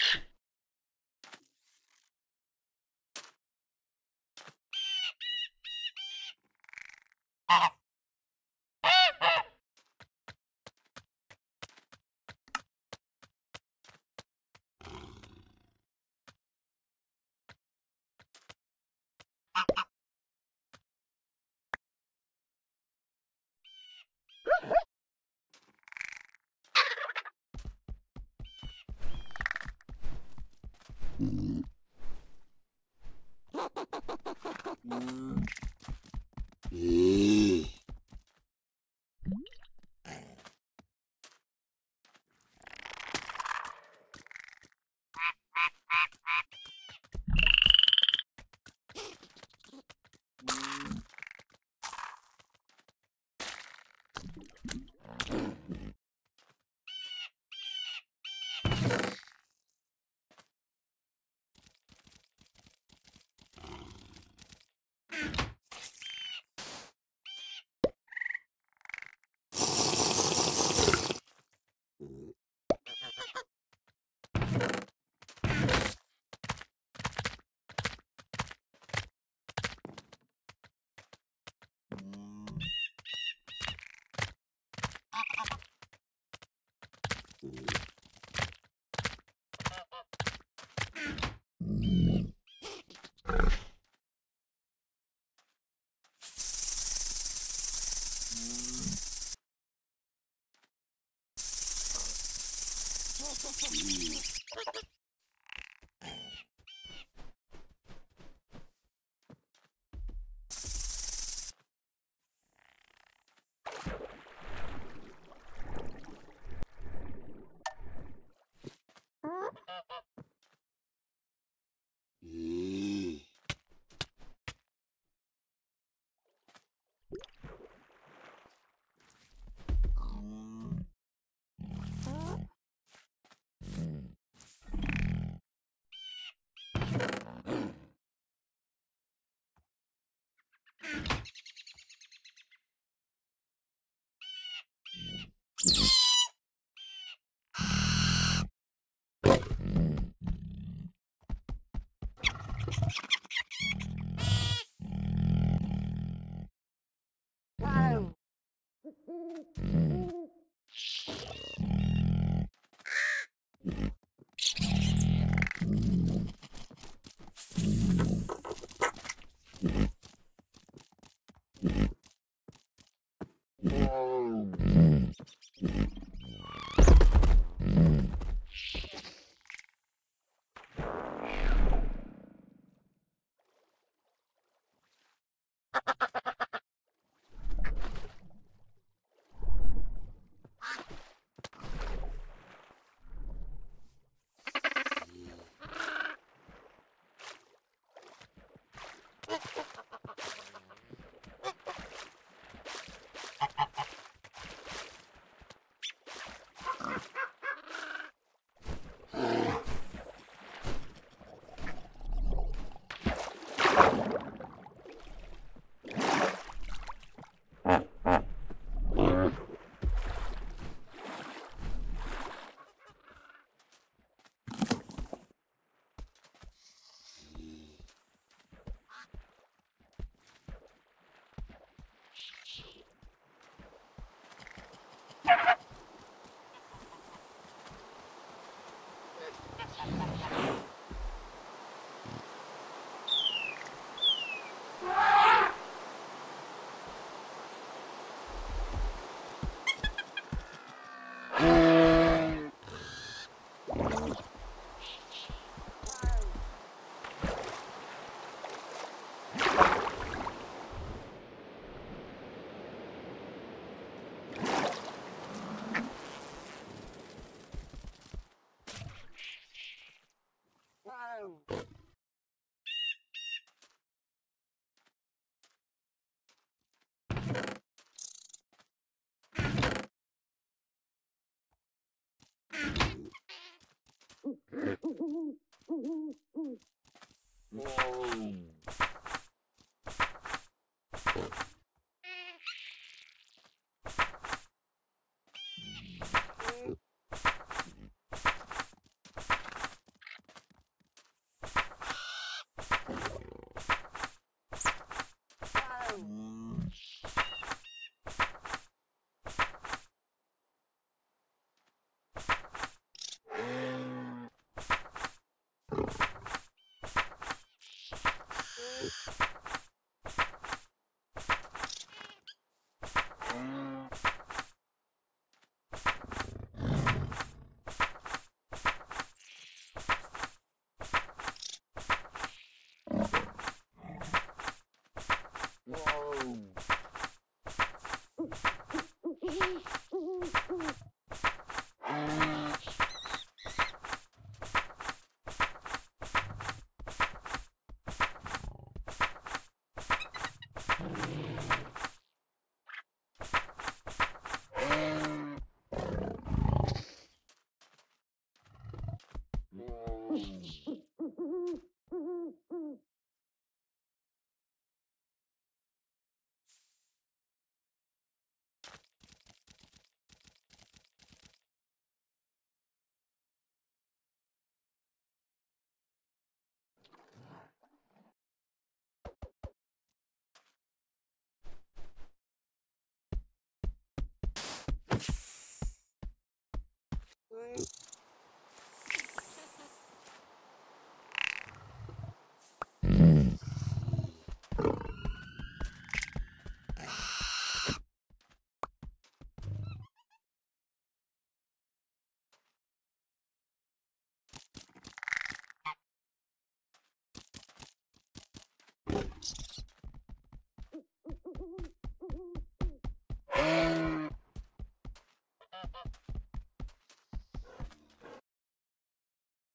life. うん。Wow. Mm-hmm. あ! Mm.